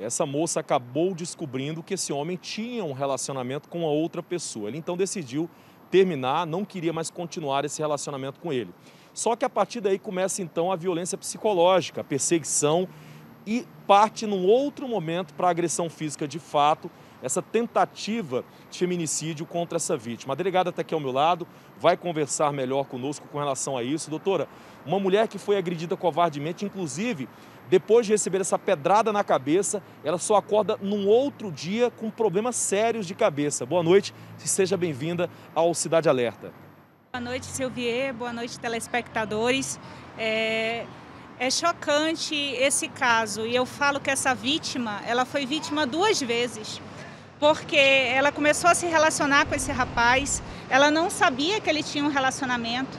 essa moça acabou descobrindo que esse homem tinha um relacionamento com a outra pessoa. Ele então decidiu terminar, não queria mais continuar esse relacionamento com ele. Só que a partir daí começa então a violência psicológica, a perseguição e parte num outro momento para a agressão física de fato, essa tentativa de feminicídio contra essa vítima. A delegada está aqui ao meu lado, vai conversar melhor conosco com relação a isso. Doutora, uma mulher que foi agredida covardemente, inclusive depois de receber essa pedrada na cabeça, ela só acorda num outro dia com problemas sérios de cabeça. Boa noite e seja bem-vinda ao Cidade Alerta. Boa noite, Silvier. Boa noite, telespectadores. É, é chocante esse caso e eu falo que essa vítima, ela foi vítima duas vezes porque ela começou a se relacionar com esse rapaz, ela não sabia que ele tinha um relacionamento.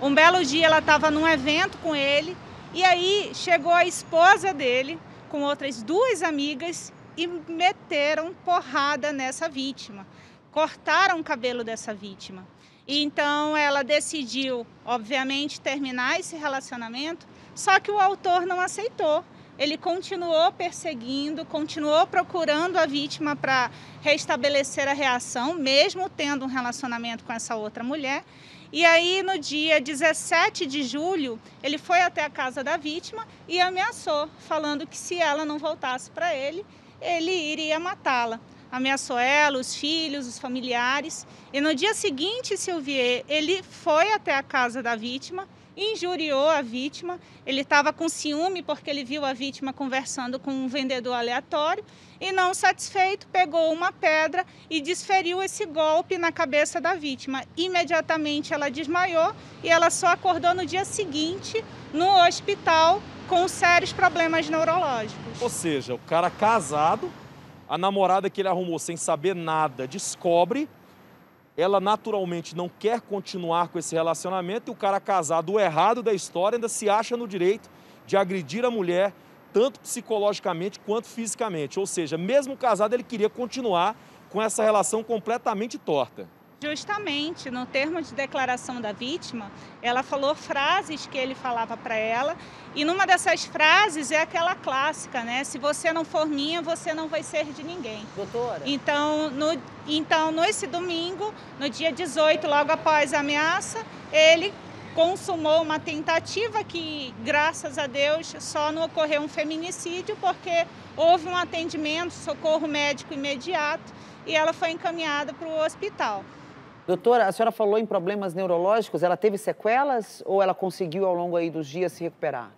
Um belo dia ela estava num evento com ele e aí chegou a esposa dele com outras duas amigas e meteram porrada nessa vítima. Cortaram o cabelo dessa vítima. E então ela decidiu, obviamente, terminar esse relacionamento, só que o autor não aceitou. Ele continuou perseguindo, continuou procurando a vítima para restabelecer a reação, mesmo tendo um relacionamento com essa outra mulher. E aí, no dia 17 de julho, ele foi até a casa da vítima e ameaçou, falando que se ela não voltasse para ele, ele iria matá-la. Ameaçou ela, os filhos, os familiares. E no dia seguinte, Silvier, ele foi até a casa da vítima injuriou a vítima. Ele estava com ciúme porque ele viu a vítima conversando com um vendedor aleatório e, não satisfeito, pegou uma pedra e desferiu esse golpe na cabeça da vítima. Imediatamente ela desmaiou e ela só acordou no dia seguinte no hospital com sérios problemas neurológicos. Ou seja, o cara casado, a namorada que ele arrumou sem saber nada, descobre ela naturalmente não quer continuar com esse relacionamento e o cara casado, o errado da história, ainda se acha no direito de agredir a mulher, tanto psicologicamente quanto fisicamente. Ou seja, mesmo casado, ele queria continuar com essa relação completamente torta. Justamente, no termo de declaração da vítima, ela falou frases que ele falava para ela, e numa dessas frases é aquela clássica, né? Se você não for minha, você não vai ser de ninguém. Doutora. Então, no, então nesse domingo, no dia 18, logo após a ameaça, ele consumou uma tentativa que, graças a Deus, só não ocorreu um feminicídio, porque houve um atendimento, socorro médico imediato, e ela foi encaminhada para o hospital. Doutora, a senhora falou em problemas neurológicos, ela teve sequelas ou ela conseguiu ao longo aí dos dias se recuperar?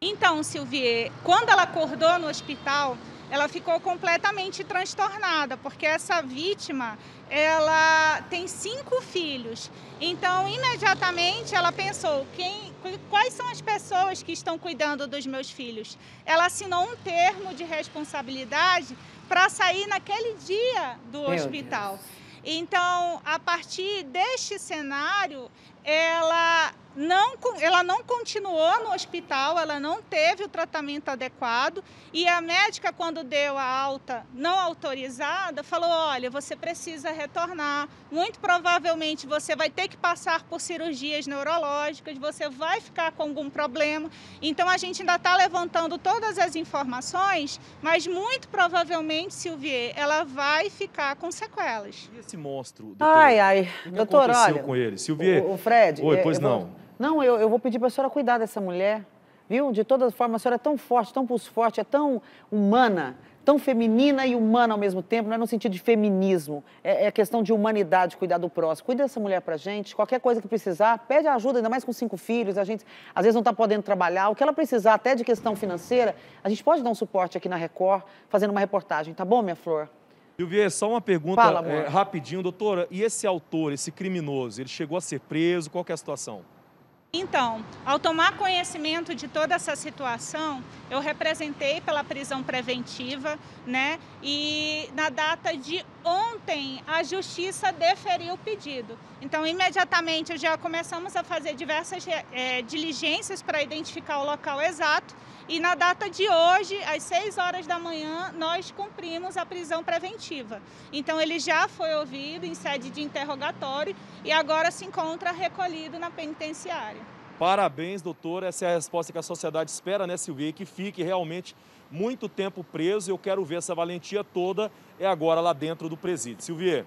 Então, Silvier, quando ela acordou no hospital, ela ficou completamente transtornada, porque essa vítima, ela tem cinco filhos. Então, imediatamente ela pensou, quem, quais são as pessoas que estão cuidando dos meus filhos? Ela assinou um termo de responsabilidade para sair naquele dia do Meu hospital. Deus. Então, a partir deste cenário, ela não, ela não continuou no hospital, ela não teve o tratamento adequado e a médica, quando deu a alta não autorizada, falou: olha, você precisa retornar. Muito provavelmente você vai ter que passar por cirurgias neurológicas, você vai ficar com algum problema. Então a gente ainda está levantando todas as informações, mas muito provavelmente, Silvier, ela vai ficar com sequelas. E esse monstro? Doutor, ai, ai, doutor, olha. com ele? Silvier? O, o Fred. Oi, pois não. Vou... Não, eu, eu vou pedir para a senhora cuidar dessa mulher, viu? De todas formas, a senhora é tão forte, tão pulso forte, é tão humana, tão feminina e humana ao mesmo tempo, não é no sentido de feminismo, é, é questão de humanidade, cuidar do próximo. Cuida dessa mulher para gente, qualquer coisa que precisar, pede ajuda, ainda mais com cinco filhos, a gente às vezes não está podendo trabalhar, o que ela precisar, até de questão financeira, a gente pode dar um suporte aqui na Record, fazendo uma reportagem, tá bom, minha flor? Silvia, só uma pergunta Fala, é, rapidinho, doutora. E esse autor, esse criminoso, ele chegou a ser preso? Qual é a situação? Então, ao tomar conhecimento de toda essa situação, eu representei pela prisão preventiva, né? E na data de ontem, a justiça deferiu o pedido. Então, imediatamente, já começamos a fazer diversas é, diligências para identificar o local exato. E na data de hoje, às 6 horas da manhã, nós cumprimos a prisão preventiva. Então, ele já foi ouvido em sede de interrogatório e agora se encontra recolhido na penitenciária. Parabéns, doutor. Essa é a resposta que a sociedade espera, né, Silvia? E que fique realmente muito tempo preso. Eu quero ver essa valentia toda é agora lá dentro do presídio. Silvia.